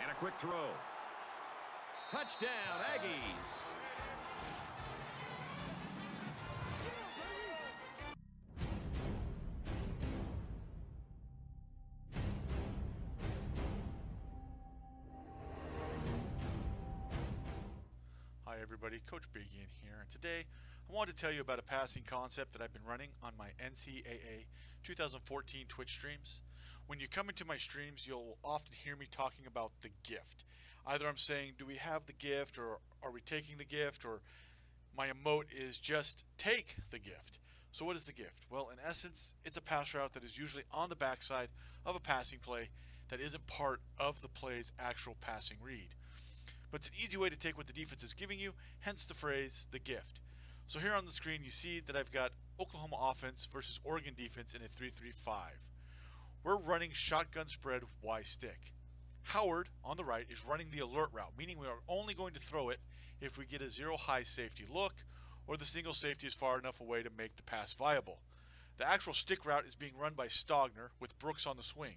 And a quick throw. Touchdown, Aggies. Everybody, Coach Big Ian here, and today I wanted to tell you about a passing concept that I've been running on my NCAA 2014 Twitch streams. When you come into my streams, you'll often hear me talking about the gift. Either I'm saying, do we have the gift, or are we taking the gift, or my emote is just take the gift. So what is the gift? Well, in essence, it's a pass route that is usually on the backside of a passing play that isn't part of the play's actual passing read but it's an easy way to take what the defense is giving you, hence the phrase, the gift. So here on the screen you see that I've got Oklahoma offense versus Oregon defense in a 3-3-5. We're running shotgun spread Y stick. Howard, on the right, is running the alert route, meaning we are only going to throw it if we get a zero high safety look or the single safety is far enough away to make the pass viable. The actual stick route is being run by Stogner with Brooks on the swing.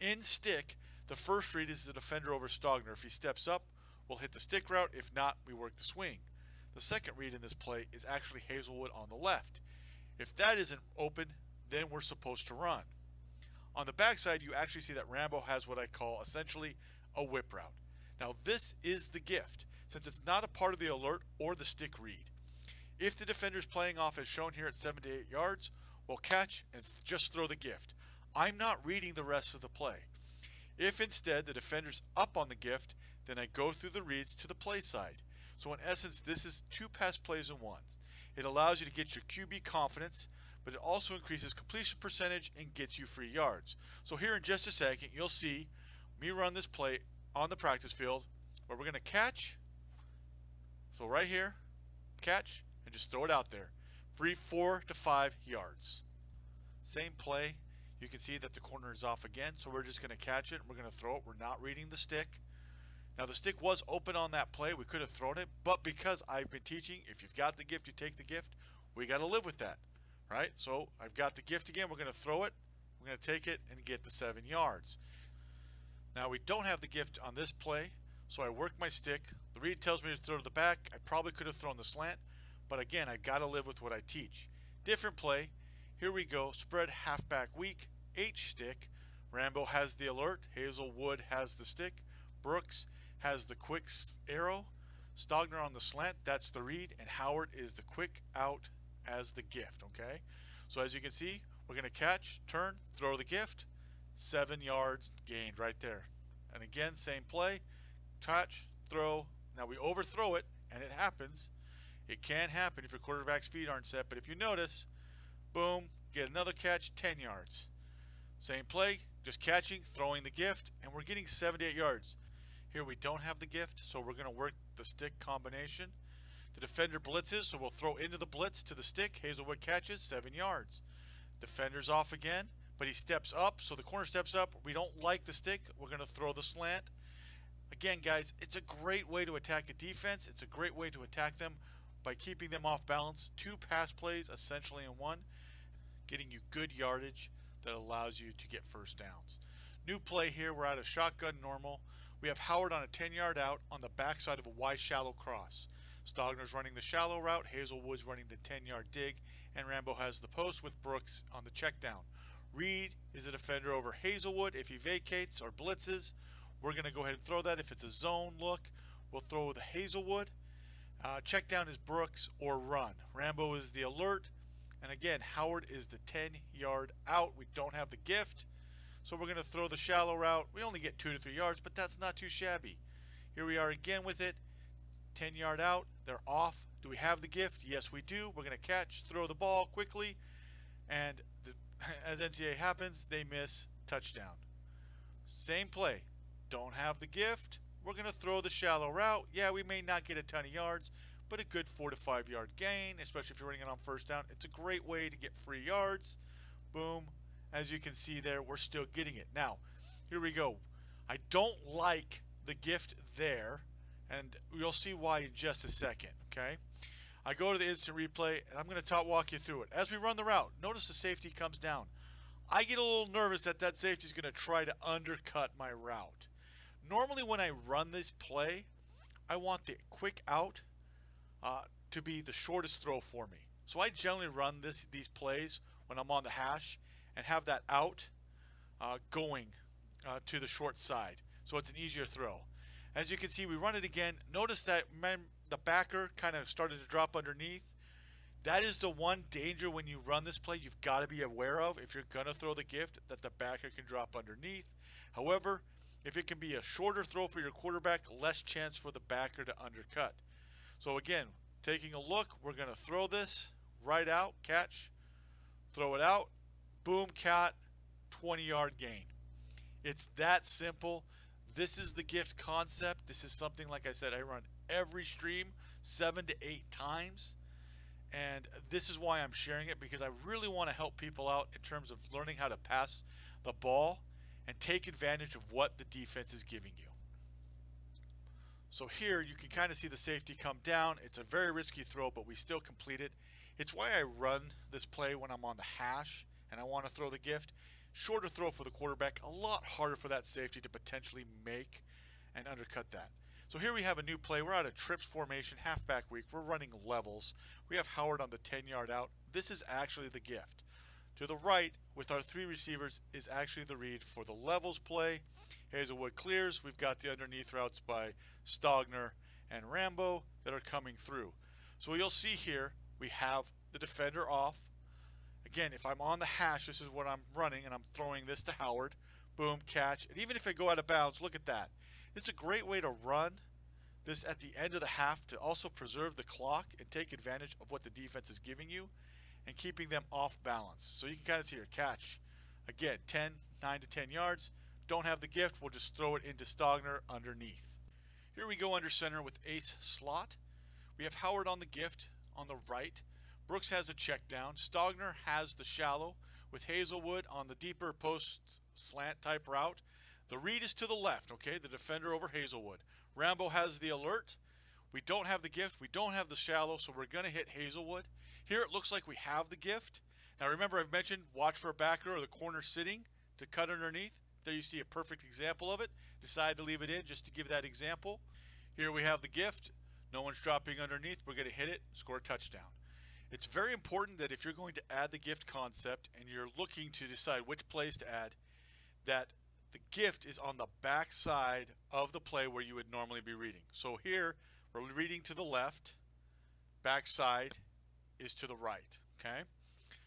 In stick, the first read is the defender over Stogner. If he steps up, We'll hit the stick route. If not, we work the swing. The second read in this play is actually Hazelwood on the left. If that isn't open, then we're supposed to run. On the backside, you actually see that Rambo has what I call essentially a whip route. Now this is the gift, since it's not a part of the alert or the stick read. If the defender is playing off as shown here at 7 to 8 yards, we'll catch and just throw the gift. I'm not reading the rest of the play. If instead the defender's up on the gift, then I go through the reads to the play side. So in essence, this is two pass plays in one. It allows you to get your QB confidence, but it also increases completion percentage and gets you free yards. So here in just a second, you'll see me run this play on the practice field where we're going to catch. So right here, catch, and just throw it out there. Free four to five yards. Same play, you can see that the corner is off again, so we're just going to catch it. We're going to throw it. We're not reading the stick. Now the stick was open on that play. We could have thrown it, but because I've been teaching, if you've got the gift, you take the gift. We got to live with that, right? So I've got the gift again. We're going to throw it. We're going to take it and get the seven yards. Now we don't have the gift on this play, so I work my stick. The read tells me to throw to the back. I probably could have thrown the slant, but again, I got to live with what I teach. Different play. Here we go. Spread halfback weak. H stick. Rambo has the alert. Hazelwood has the stick. Brooks has the quick arrow. Stogner on the slant. That's the read. And Howard is the quick out as the gift. Okay. So as you can see, we're going to catch, turn, throw the gift. Seven yards gained right there. And again, same play. Touch, throw. Now we overthrow it, and it happens. It can happen if your quarterback's feet aren't set. But if you notice, Boom, get another catch, 10 yards. Same play, just catching, throwing the gift, and we're getting 78 yards. Here we don't have the gift, so we're going to work the stick combination. The defender blitzes, so we'll throw into the blitz to the stick. Hazelwood catches, 7 yards. Defender's off again, but he steps up, so the corner steps up. We don't like the stick. We're going to throw the slant. Again, guys, it's a great way to attack a defense. It's a great way to attack them by keeping them off balance. Two pass plays essentially in one, getting you good yardage that allows you to get first downs. New play here, we're out of shotgun normal. We have Howard on a 10 yard out on the backside of a wide shallow cross. Stogner's running the shallow route, Hazelwood's running the 10 yard dig, and Rambo has the post with Brooks on the check down. Read is a defender over Hazelwood If he vacates or blitzes, we're going to go ahead and throw that. If it's a zone look, we'll throw the Hazelwood. Uh, check down is Brooks or run. Rambo is the alert. And again, Howard is the 10 yard out. We don't have the gift. So we're going to throw the shallow route. We only get two to three yards, but that's not too shabby. Here we are again with it. 10 yard out. They're off. Do we have the gift? Yes, we do. We're going to catch, throw the ball quickly. And the, as NCAA happens, they miss touchdown. Same play. Don't have the gift. We're going to throw the shallow route. Yeah, we may not get a ton of yards, but a good four to five yard gain, especially if you're running it on first down. It's a great way to get free yards. Boom. As you can see there, we're still getting it. Now, here we go. I don't like the gift there, and you'll see why in just a second, okay? I go to the instant replay, and I'm going to walk you through it. As we run the route, notice the safety comes down. I get a little nervous that that safety is going to try to undercut my route. Normally when I run this play, I want the quick out uh, to be the shortest throw for me. So I generally run this these plays when I'm on the hash and have that out uh, going uh, to the short side. So it's an easier throw. As you can see, we run it again. Notice that the backer kind of started to drop underneath. That is the one danger when you run this play you've got to be aware of if you're going to throw the gift that the backer can drop underneath. However, if it can be a shorter throw for your quarterback, less chance for the backer to undercut. So again, taking a look, we're going to throw this right out, catch, throw it out, boom, cat, 20 yard gain. It's that simple. This is the gift concept. This is something, like I said, I run every stream seven to eight times. And this is why I'm sharing it because I really want to help people out in terms of learning how to pass the ball and take advantage of what the defense is giving you. So here you can kind of see the safety come down. It's a very risky throw, but we still complete it. It's why I run this play when I'm on the hash and I want to throw the gift. Shorter throw for the quarterback, a lot harder for that safety to potentially make and undercut that. So here we have a new play. We're out of trips formation, halfback weak. We're running levels. We have Howard on the 10 yard out. This is actually the gift. To the right, with our three receivers, is actually the read for the levels play. Hazelwood clears. We've got the underneath routes by Stogner and Rambo that are coming through. So you'll see here, we have the defender off. Again, if I'm on the hash, this is what I'm running, and I'm throwing this to Howard. Boom, catch. And even if I go out of bounds, look at that. It's a great way to run this at the end of the half to also preserve the clock and take advantage of what the defense is giving you and keeping them off balance. So you can kind of see your catch. Again, 10, 9 to 10 yards. Don't have the gift, we'll just throw it into Stogner underneath. Here we go under center with ace slot. We have Howard on the gift on the right. Brooks has a check down. Stogner has the shallow with Hazelwood on the deeper post slant type route. The read is to the left, okay? The defender over Hazelwood. Rambo has the alert. We don't have the gift. We don't have the shallow, so we're going to hit Hazelwood. Here it looks like we have the gift. Now remember I've mentioned watch for a backer or the corner sitting to cut underneath. There you see a perfect example of it. Decide to leave it in just to give that example. Here we have the gift. No one's dropping underneath. We're going to hit it, score a touchdown. It's very important that if you're going to add the gift concept and you're looking to decide which plays to add, that the gift is on the back side of the play where you would normally be reading. So here, we're reading to the left, back side is to the right, okay?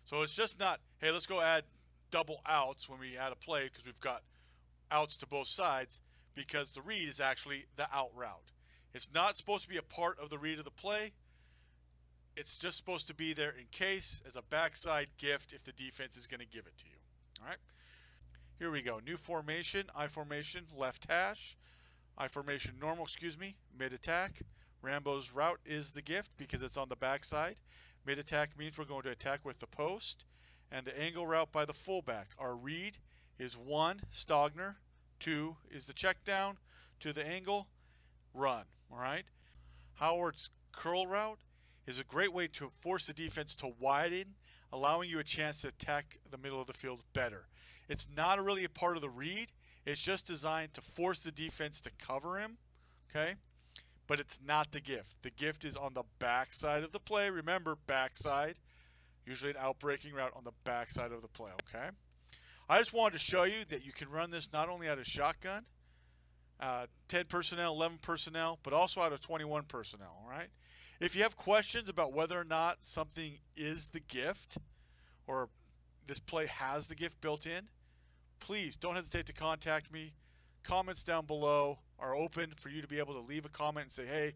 So it's just not, hey, let's go add double outs when we add a play because we've got outs to both sides because the read is actually the out route. It's not supposed to be a part of the read of the play. It's just supposed to be there in case as a backside gift if the defense is going to give it to you. All right. Here we go. New formation, I formation, left hash. I formation normal, excuse me, mid attack. Rambo's route is the gift because it's on the backside. Mid attack means we're going to attack with the post. And the angle route by the fullback. Our read is one, Stogner. Two is the check down to the angle, run. All right. Howard's curl route is a great way to force the defense to widen, allowing you a chance to attack the middle of the field better. It's not really a part of the read. It's just designed to force the defense to cover him. Okay? But it's not the gift. The gift is on the backside of the play. Remember, backside. Usually an outbreaking route on the backside of the play. Okay? I just wanted to show you that you can run this not only out of shotgun, uh, 10 personnel, 11 personnel, but also out of 21 personnel. All right? If you have questions about whether or not something is the gift or this play has the gift built in, please don't hesitate to contact me. Comments down below are open for you to be able to leave a comment and say, hey,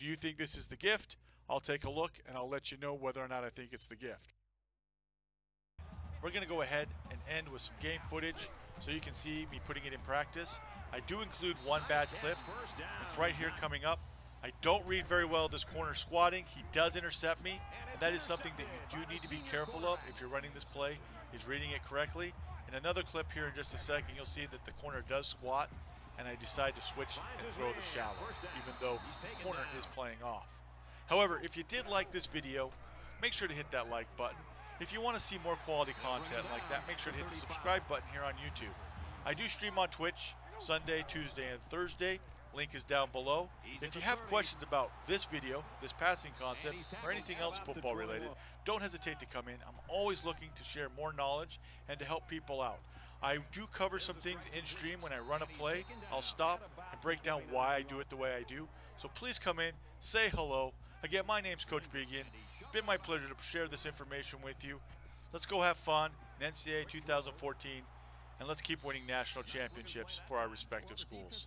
do you think this is the gift? I'll take a look and I'll let you know whether or not I think it's the gift. We're going to go ahead and end with some game footage so you can see me putting it in practice. I do include one bad clip. It's right here coming up. I don't read very well this corner squatting. He does intercept me, and that is something that you do need to be careful of if you're running this play, is reading it correctly. In another clip here in just a second, you'll see that the corner does squat, and I decide to switch and throw the shallow, even though the corner is playing off. However, if you did like this video, make sure to hit that like button. If you want to see more quality content like that, make sure to hit the subscribe button here on YouTube. I do stream on Twitch Sunday, Tuesday, and Thursday. Link is down below. If you have questions about this video, this passing concept, or anything else football related, don't hesitate to come in. I'm always looking to share more knowledge and to help people out. I do cover some things in stream when I run a play. I'll stop and break down why I do it the way I do. So please come in, say hello. Again, my name's Coach Biggien. It's been my pleasure to share this information with you. Let's go have fun in NCAA 2014 and let's keep winning national championships for our respective schools.